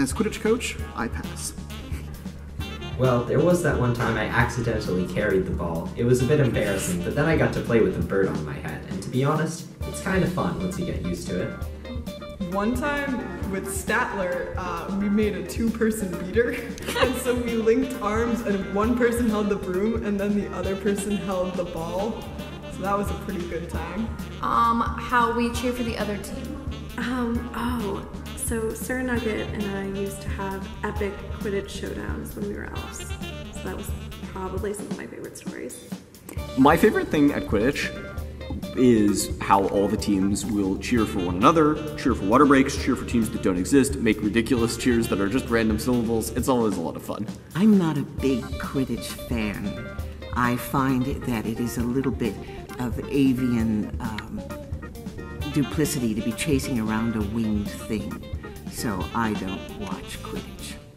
As Quidditch coach, I pass. Well, there was that one time I accidentally carried the ball. It was a bit embarrassing, but then I got to play with a bird on my head, and to be honest, it's kind of fun once you get used to it. One time with Statler, uh, we made a two-person beater, and so we linked arms, and one person held the broom, and then the other person held the ball. So that was a pretty good time. Um, how we cheer for the other team. Um, oh, so Sir Nugget and I used to have epic Quidditch showdowns when we were elves. So that was probably some of my favorite stories. My favorite thing at Quidditch is how all the teams will cheer for one another, cheer for water breaks, cheer for teams that don't exist, make ridiculous cheers that are just random syllables. It's always a lot of fun. I'm not a big Quidditch fan. I find that it is a little bit of avian um, duplicity to be chasing around a winged thing. So I don't watch Quidditch.